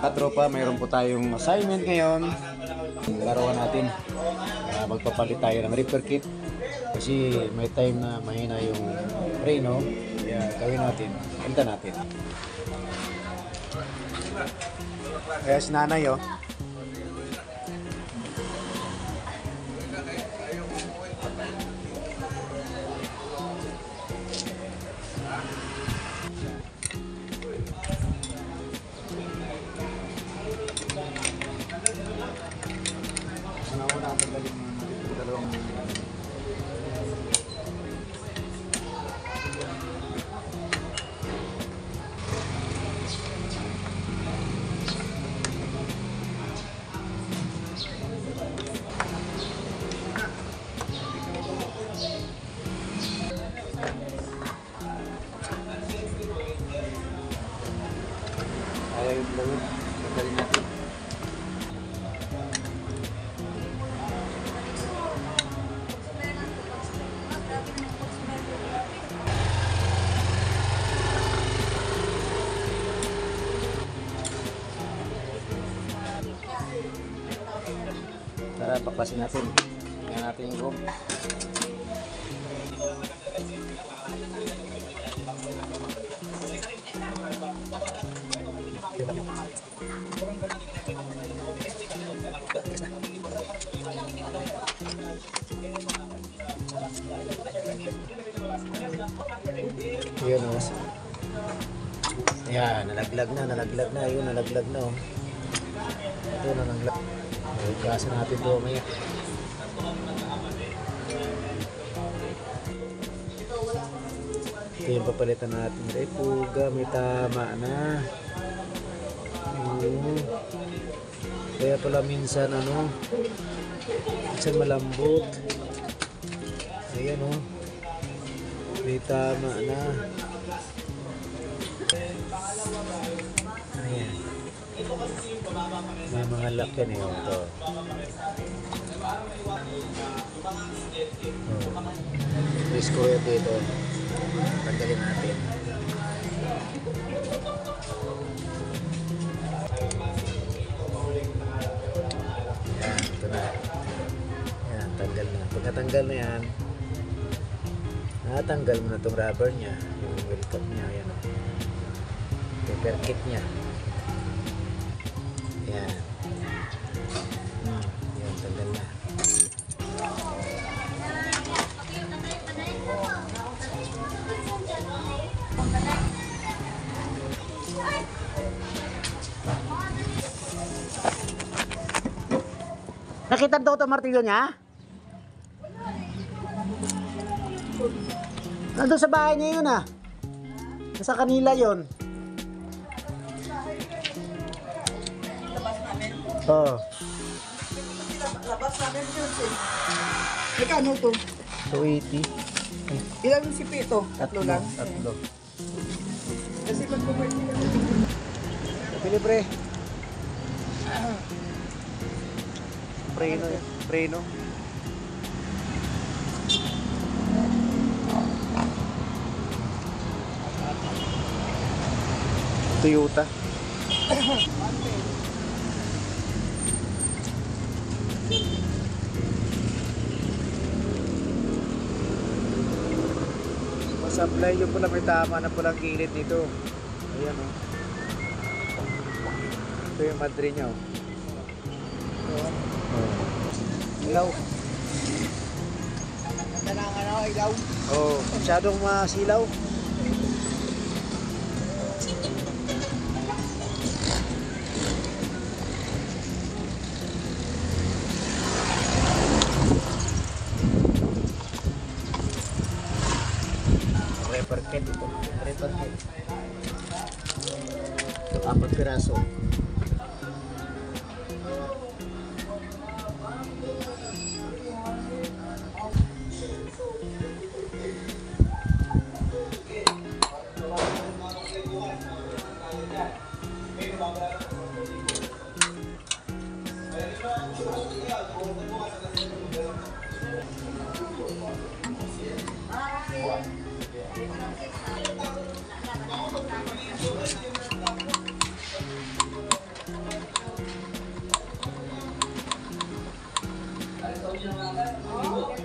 katropa, mayroon po tayong assignment ngayon. Larawan natin. Ah, magpapalit tayo ng repair kit. Kasi may time na mahina yung preno. Kaya gawin natin. Punta natin. Kaya si nanay oh. Lawin. Magaling natin. Tara, paklasin natin. Tingnan natin yung room. Yun o. Yan, nalaglag na, nalaglag na. Yun, nalaglag na o. Ito, nalaglag. Hugasan natin ito mamaya. Ito yung papalitan natin. Ay, puga, may tama na. Oo. Kaya pala minsan ano, minsan malambot. Ayan o. May tama na. Ayan. May mga lock yan eh. Ito. Oh. May screw yan dito. Tanggalin natin. Yan, ito na. Yan, tanggal na. Pag natanggal na yan, natanggal mo na itong rubber niya. Yung cap niya. Yan. Paper kit niya. Yan. Hmm, yan, tanggal na. Nakita daw ito martilyo niya? Nandun sa bahay niya yun ah. Nasa kanila yun. Oo. Oh, Labas namin yun, sis. Magkano to? 280. Ilang sipi ito? Tatlo lang? Tatlo. Kasi ka. Pili pre. Preno. Preno. Toyota. Supply yung pala may tama na palang kilid nito. Ayan o. Ito yung madre niya o. Ilaw. Ganda na ang ano, ilaw. Oh, masyadong masilaw. Repair kit ito. Repair kit. Ito, apat piraso. 哦。